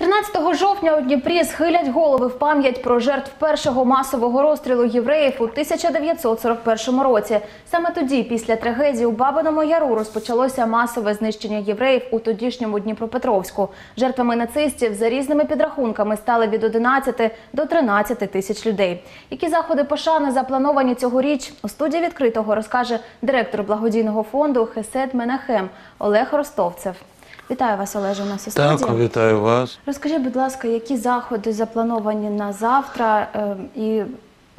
13 жовтня у Дніпрі схилять голови в пам'ять про жертв першого масового розстрілу євреїв у 1941 році. Саме тоді, після трагедії у Бабиному Яру, розпочалося масове знищення євреїв у тодішньому Дніпропетровську. Жертвами нацистів за різними підрахунками стали від 11 до 13 тисяч людей. Які заходи пошани заплановані цьогоріч у студії відкритого розкаже директор благодійного фонду Хесед Менахем Олег Ростовцев. Вітаю вас, Олеже, у нас у студії. Так, вітаю вас. Розкажіть, будь ласка, які заходи заплановані на завтра е, і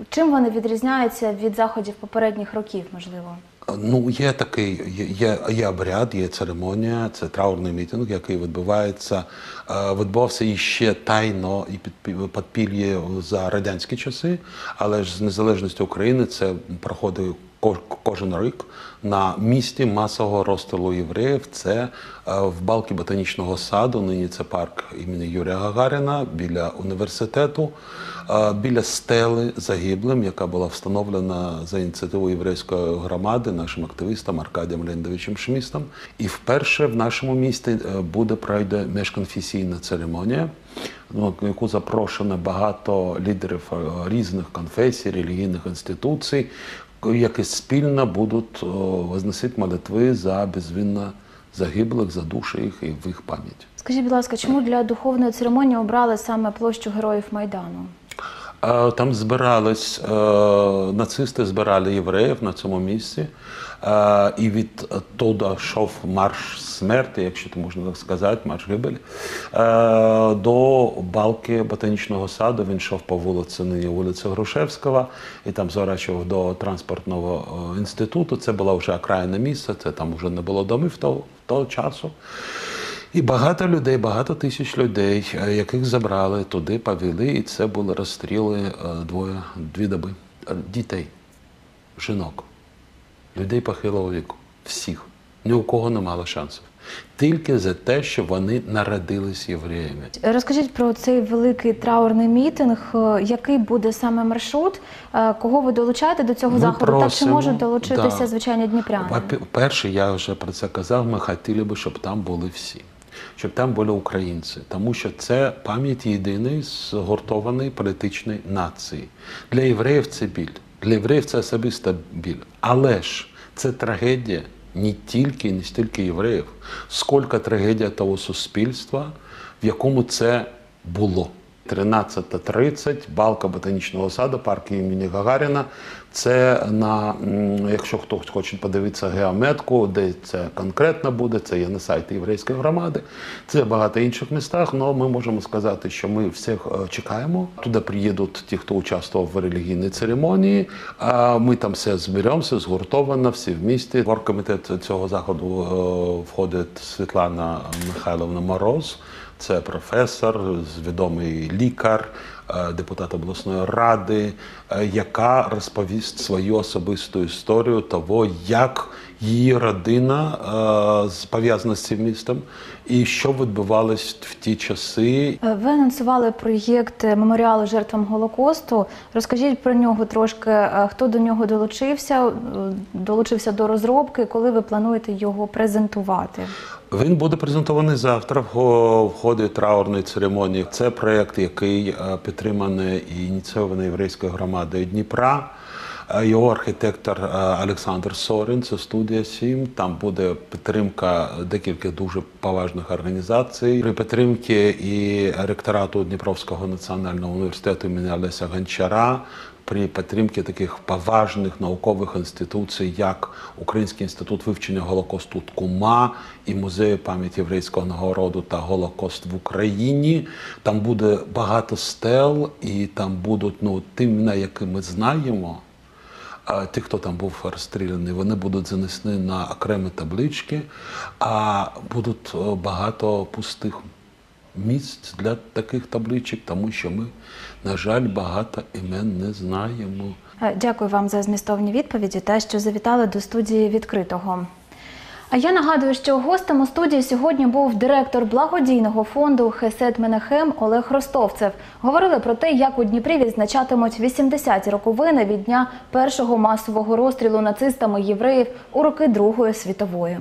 чим вони відрізняються від заходів попередніх років, можливо? Ну, є такий є, є, обряд, є церемонія, це траурний мітинг, який відбувається, е, відбувався іще тайно і під за радянські часи, але ж з незалежністю України це проходить кожен рік на місці масового розстрілу євреїв. Це е, в балки ботанічного саду. Нині це парк імені Юрія Гагаріна біля університету, е, біля стели загиблим, яка була встановлена за ініціативою єврейської громади нашим активістом Аркадієм Леонідовичем Шмістом. І вперше в нашому місті е, буде пройде міжконфесійна церемонія. Ну, на яку запрошено багато лідерів різних конфесій, релігійних інституцій, які спільно будуть возносити молитви за безвинно загиблих, за душі їх і в їх пам'ять. Скажіть, будь ласка, чому для духовної церемонії обрали саме площу героїв Майдану? Там збирались е, нацисти збирали євреїв на цьому місці, е, і від туди йшов марш смерті, якщо то можна так сказати, марш гибель. Е, До балки ботанічного саду він йшов по вулиці нині вулиці Грушевського і там зворачував до транспортного інституту. Це було вже окраїне місце, це там вже не було домів того, того часу. І багато людей, багато тисяч людей, е, яких забрали туди, повели, і це були розстріли е, двоє, дві доби. Е, Дітей, жінок, людей похилого віку, всіх. Ні у кого не мало шансів. Тільки за те, що вони народились євреями. Розкажіть про цей великий траурний мітинг. Який буде саме маршрут? Кого ви долучаєте до цього Ми заходу? так чи просимо, можуть долучитися да. звичайні дніпряни? Перше, я вже про це казав, ми хотіли би, щоб там були всі, щоб там були українці, тому що це пам'ять єдиної згуртованої політичної нації. Для євреїв це біль, для євреїв це особиста біль. Але ж це трагедія не тільки не стільки євреїв, скільки трагедія того суспільства, в якому це було. 13.30, балка ботанічного саду, парк імені Гагаріна. Це на, якщо хтось хоче подивитися геометку, де це конкретно буде, це є на сайті єврейської громади. Це багато інших містах, але ми можемо сказати, що ми всіх е, чекаємо. Туди приїдуть ті, хто участвував в релігійній церемонії. А Ми там все зберемося, згуртовано, всі в місті. В оргкомітет цього заходу е, входить Світлана Михайловна Мороз. Це професор, відомий лікар, депутат обласної ради, е, яка розповість свою особисту історію того, як її родина е, з- пов'язана з цим містом, і що відбувалось в ті часи. Е, Ви анонсували проєкт меморіалу жертвам Голокосту. Розкажіть про нього трошки. Е, Хто до нього долучився? Е, Долучився до розробки, коли ви плануєте його презентувати? Він буде презентований завтра в в ході траурної церемонії. Це проєкт, який е, підтриманий і ініційоване єврейською громадою Дніпра. Е, Його архітектор е, Олександр Сорін, це студія 7. Там буде підтримка декілька дуже поважних організацій. При підтримці і ректорату Дніпровського національного університету імені Олеся Гончара при підтримці таких поважних наукових інституцій, як Український інститут вивчення Голокосту ТКУМА і музею пам'яті єврейського народу та Голокост в Україні. Там буде багато стел, і там будуть ну, ті імена, які ми знаємо. Ті, хто там був розстріляний, вони будуть занесені на окремі таблички, а будуть багато пустих місць для таких табличок, тому що ми, на жаль, багато імен не знаємо. Е, Дякую вам за змістовні відповіді та що завітали до студії відкритого. А я нагадую, що гостем у студії сьогодні був директор благодійного фонду Хесед Менахем Олег Ростовцев. Говорили про те, як у Дніпрі відзначатимуть 80-ті роковини від дня першого масового розстрілу нацистами євреїв у роки Другої світової.